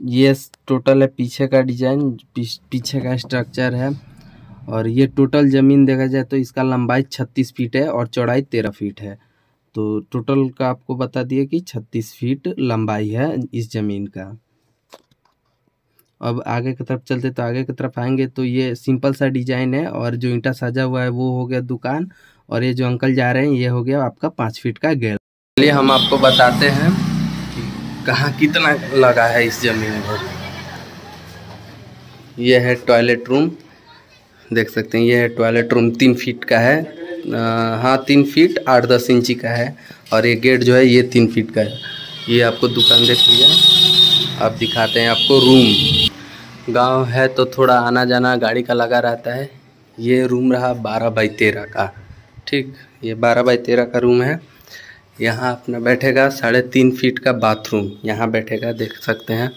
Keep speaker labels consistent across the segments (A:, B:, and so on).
A: ये टोटल है पीछे का डिज़ाइन पीछे का स्ट्रक्चर है। और ये टोटल ज़मीन देखा जाए तो इसका लंबाई छत्तीस फीट है और चौड़ाई तेरह फीट है। तो टोटल का आपको बता दिए कि छत्तीस फीट लंबाई है इस ज़मीन का। अब आगे की तरफ़ चलते तो आगे की तरफ़ आएँगे तो ये सिंपल सा डिज़ाइन है और जो ईंटा सजा हुआ है वो हो गया दुकान और ये जो अंकल जा रहे हैं, ये हो गया आपका पाँच फीट का गैल चलिए हम आपको बताते हैं कहाँ कितना लगा है इस ज़मीन में यह है टॉयलेट रूम देख सकते हैं यह है टॉयलेट रूम तीन फीट का है। आ, हाँ तीन फीट आठ दस इंची का है और ये गेट जो है ये तीन फीट का है। ये आपको दुकान देख लिया। अब दिखाते हैं आपको रूम गाँव है तो थोड़ा आना जाना गाड़ी का लगा रहता है। ये रूम रहा बारह बाई तेरह का। ठीक ये बारह बाई तेरह का रूम है। यहाँ अपना बैठेगा साढ़े तीन फीट का बाथरूम यहाँ बैठेगा, देख सकते हैं,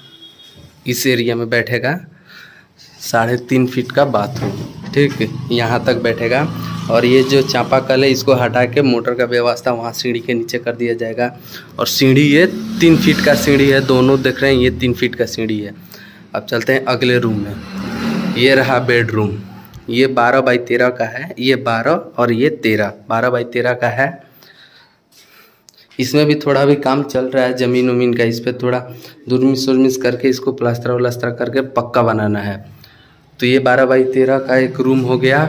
A: इस एरिया में बैठेगा साढ़े तीन फीट का बाथरूम ठीक, यहाँ तक बैठेगा। और ये जो चापाकल है, इसको हटा के मोटर का व्यवस्था वहाँ सीढ़ी के नीचे कर दिया जाएगा। और सीढ़ी ये तीन फीट का सीढ़ी है, दोनों देख रहे हैं, ये तीन फीट का सीढ़ी है। अब चलते हैं अगले रूम में। ये रहा बेडरूम ये बारह बाई तेरह का है, ये बारह और ये तेरह। बारह बाई तेरह का है इसमें भी थोड़ा भी काम चल रहा है, ज़मीन उमीन का इस पर थोड़ा दुरमिस उर्मिस करके इसको प्लास्टर व्लास्टर करके पक्का बनाना है। तो ये बारह बाई तेरह का एक रूम हो गया।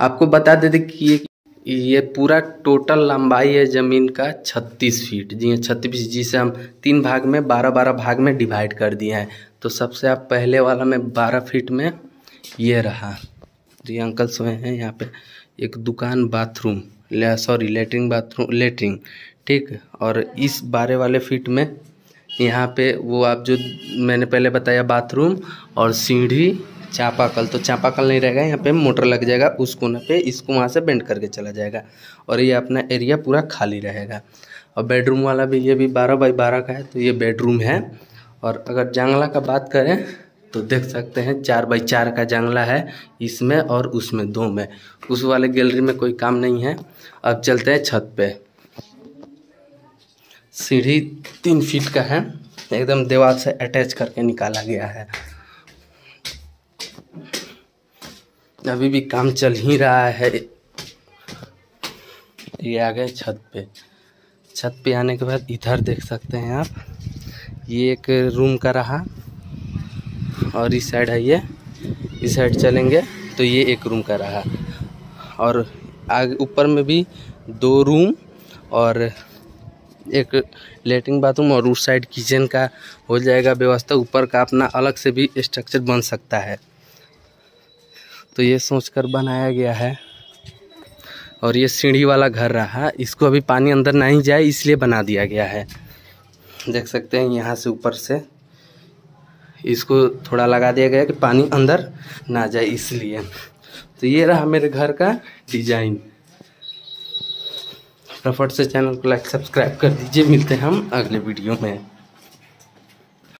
A: आपको बता दे देते कि ये ये पूरा टोटल लंबाई है ज़मीन का छत्तीस फीट। जी हाँ छत्तीस जिसे हम तीन भाग में, बारह बारह भाग में डिवाइड कर दिए हैं। तो सबसे आप पहले वाला में बारह फीट में ये रहा। जी अंकल सोए हैं यहाँ पे। एक दुकान bathroom sorry latrine bathroom latrine ठीक? और इस बारह वाले फीट में यहाँ पे वो आप जो मैंने पहले बताया बाथरूम और सीढ़ी, चापाकल तो चापाकल नहीं रहेगा, यहाँ पे मोटर लग जाएगा, उस कोने पे इसको वहाँ से बेंड करके चला जाएगा और ये अपना एरिया पूरा खाली रहेगा। और बेडरूम वाला भी ये भी बारह बाई बारह का है तो ये बेडरूम है। और अगर जंगला का बात करें तो देख सकते हैं, चार बाई चार का जंगला है, इसमें और उसमें दो में। उस वाले गैलरी में कोई काम नहीं है। अब चलते हैं छत पे। सीढ़ी तीन फीट का है, एकदम दीवार से अटैच करके निकाला गया है। अभी भी काम चल ही रहा है। ये आ गए छत पे। छत पे आने के बाद इधर देख सकते हैं आप। ये एक रूम का रहा। और इस साइड है ये। इस साइड चलेंगे तो ये एक रूम का रहा। और आगे ऊपर में भी दो रूम और एक लेटरिन बाथरूम और उस साइड किचन का हो जाएगा व्यवस्था। ऊपर का अपना अलग से भी स्ट्रक्चर बन सकता है। तो ये सोचकर बनाया गया है। और ये सीढ़ी वाला घर रहा। इसको अभी पानी अंदर नहीं जाए, इसलिए बना दिया गया है। देख सकते हैं यहाँ से ऊपर से। इसको थोड़ा लगा दिया गया कि पानी अंदर ना जाए इसलिए। तो ये रहा मेरे घर का डिज़ाइन। फटाफट से चैनल को लाइक, सब्सक्राइब कर दीजिए। मिलते हैं हम अगले वीडियो में।